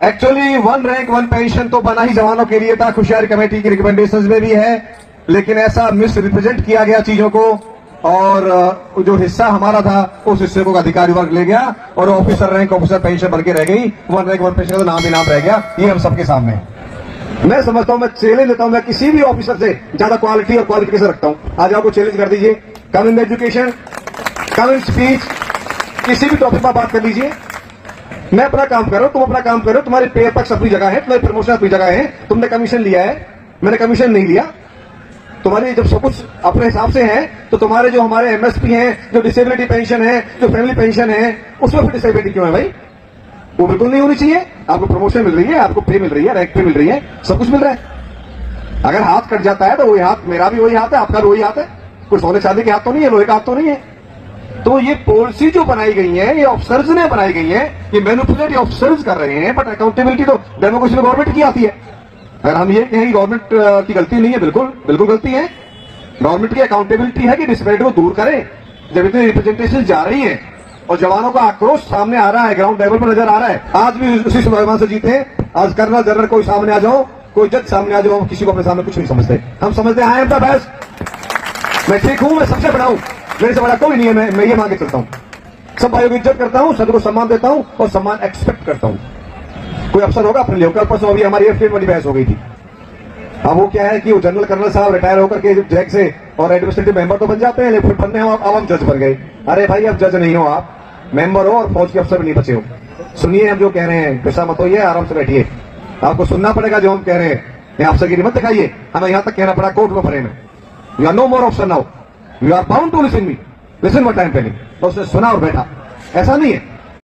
Actually one rank one pension तो बना ही जवानों के लिए था। खुशियारी कमेटी की रिकमेंडेशंस में भी है। लेकिन ऐसा मिस रिप्रेजेंट किया गया चीज़ों को और जो हिस्सा हमारा था, उस हिस्से को अधिकारी वर्ग ले गया और ऑफिसर रैंक ऑफिसर पेंशन बन के रह गई। वन रैंक वन पेंशन का तो नाम ही नाम रह गया। ये हम सबके सामने मैं समझता हूँ, मैं चैलेंज लेता हूँ, मैं किसी भी ऑफिसर से ज़्यादा क्वालिटी और क्वालिफिकेशन रखता हूँ। आज आपको चैलेंज कर दीजिए। कम in education come in speech किसी भी टॉपिक पर बात कर लीजिए। मैं अपना काम कर रहा हूँ, तुम अपना काम कर रहे हो, तुम्हारे पे पक्ष अपनी जगह है, तुम्हारी प्रमोशन अपनी जगह है, तुमने कमीशन लिया है, मैंने कमीशन नहीं लिया। तुम्हारी जब सब कुछ अपने हिसाब से है तो तुम्हारे जो हमारे एमएसपी हैं, जो डिसेबिलिटी पेंशन है, जो फैमिली पेंशन है, उसमें फिर डिसेबिलिटी क्यों है भाई? वो बिल्कुल नहीं होनी चाहिए। आपको प्रमोशन मिल रही है, आपको पे मिल रही है रैंक पे मिल रही है, सब कुछ मिल रहा है। अगर हाथ कट जाता है तो वही हाथ मेरा भी वही हाथ है, आपका भी वही हाथ है। कुछ सोने चांदी के हाथ तो नहीं है, लोहे का हाथ तो नहीं है। तो ये पॉलिसी जो बनाई गई है, ये ऑफिसर्स ने बनाई गई है, ये मैनिपुलेट ऑफिसर्स कर रहे हैं बट अकाउंटेबिलिटी तो डेमोक्रेसी में गवर्नमेंट की आती है। अगर हम ये कहें गवर्नमेंट की गलती नहीं है, बिल्कुल बिल्कुल गलती है। गवर्नमेंट की अकाउंटेबिलिटी है कि डिस्पैरिटी को दूर करें। जब इतनी रिप्रेजेंटेशन जा रही है और जवानों का आक्रोश सामने आ रहा है ग्राउंड लेवल पर नज़र आ रहा है, आज भी उसी स्वाभिमान से जीते आज कर्नल जनरल कोई सामने आ जाओ, कोई जज सामने आ जाओ, किसी को अपने सामने कुछ नहीं समझते। हम समझते हैं आई एम द बेस्ट मैं ठीक हूँ, मैं सबसे बड़ा हूँ। मेरे से बड़ा कोई नहीं है, मैं मैं ये मांगे चलता हूँ। सब भाइयों की इज़्ज़त करता हूँ सभी को सम्मान देता हूँ और सम्मान एक्सपेक्ट करता हूँ। कोई अफसर होगा अपने लिए कल परसों अभी हमारी एयरफील्ड वाली बहस हो गई थी। अब वो क्या है कि वो जनरल कर्नल साहब रिटायर होकर के जैक से और एडमिनिस्ट्रेटिव मेंबर तो बन जाते हैं लेकिन फिर बनने हम अब हम जज बन गए। अरे भाई, अब जज नहीं हो आप। मेंबर हो और फौज के अफसर भी नहीं बचे हो। सुनिए हम जो कह रहे हैं गुस्सा मत होइए, आराम से बैठिए। आपको सुनना पड़ेगा जो हम कह रहे हैं। अफसर की मत दिखाइए। हमें यहाँ तक कहना पड़ा, कोर्ट में पड़े में you are no more option now you are bound to listen me listen what time पहले तो उसने सुना और बैठा। ऐसा नहीं है।